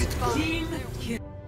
Team kill.